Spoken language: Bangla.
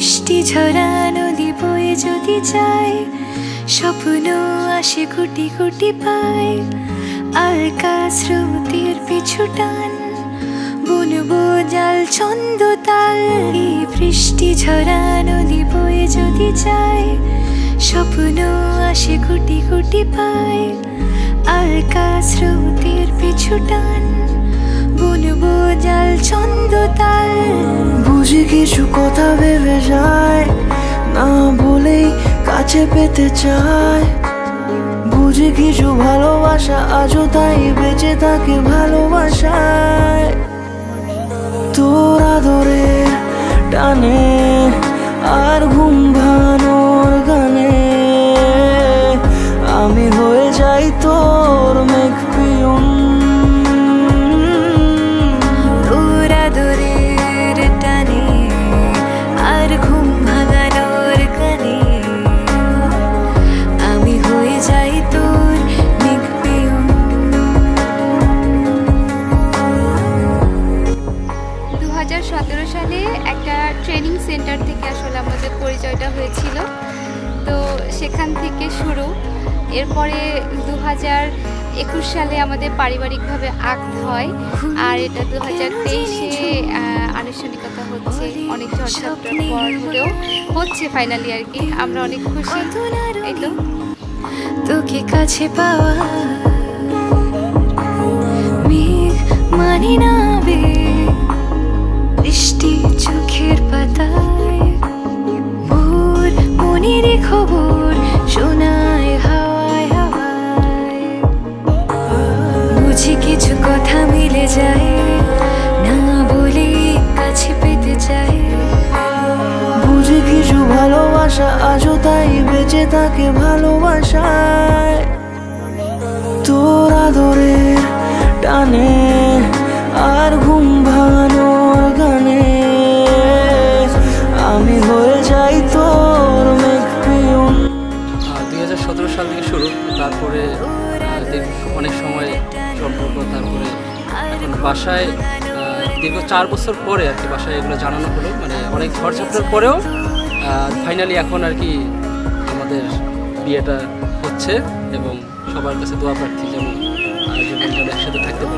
ঝরা নদী বয়ে যদি যায় স্বপ্ন আসে গুটি গুটি পায় আলকা স্রোতের পিছু টান, বুনবো জাল ছন্দ তাল। বৃষ্টি ঝরা নদী বয়ে যদি যায় স্বপ্ন আসে গুটি গুটি পায় আলকা স্রোতের পিছু টান, বুনবো জাল ছন্দ তাল। কিছু কথা ভেবে যায়, না বলেই কাছে পেতে চায়। বুঝে কিছু ভালোবাসা আজও তাই বেঁচে থাকে ভালোবাসায়। তোর আদরে টানে সালে একটা ট্রেনিং সেন্টার থেকে আসলে আমাদের পরিচয়টা হয়েছিল। তো সেখান থেকে শুরু। এরপরে দু হাজার একুশ সালে আমাদের পারিবারিকভাবে আক্ত হয়। আর এটা দু হাজার তেইশে আনুষ্ঠানিকতা হচ্ছে। অনেক হলেও হচ্ছে ফাইনালি আর কি। আমরা অনেক খুশি। এই তো। তোকে কাছে পাওয়া। মানে না। খবর শোনায় বুঝি কিছু কথা মিলে যায়, না বলে কাছে পেতে চাই বুঝি কিছু ভালোবাসা আজও তাই বেঁচে থাকে ভালোবাসায়। তোর আদরের টানে আর ঘুম ভাঙানোর গানে আমি তারপরে অনেক সময় সম্পর্ক তারপরে এখন বাসায় দীর্ঘ চার বছর পরে আর কি বাসায় এগুলো জানানো হলো। মানে অনেক ঝড়ঝাপটার পরেও ফাইনালি এখন আর কি আমাদের বিয়েটা হচ্ছে এবং সবার কাছে দোয়া প্রার্থী যেমন একসাথে থাকতে পারি।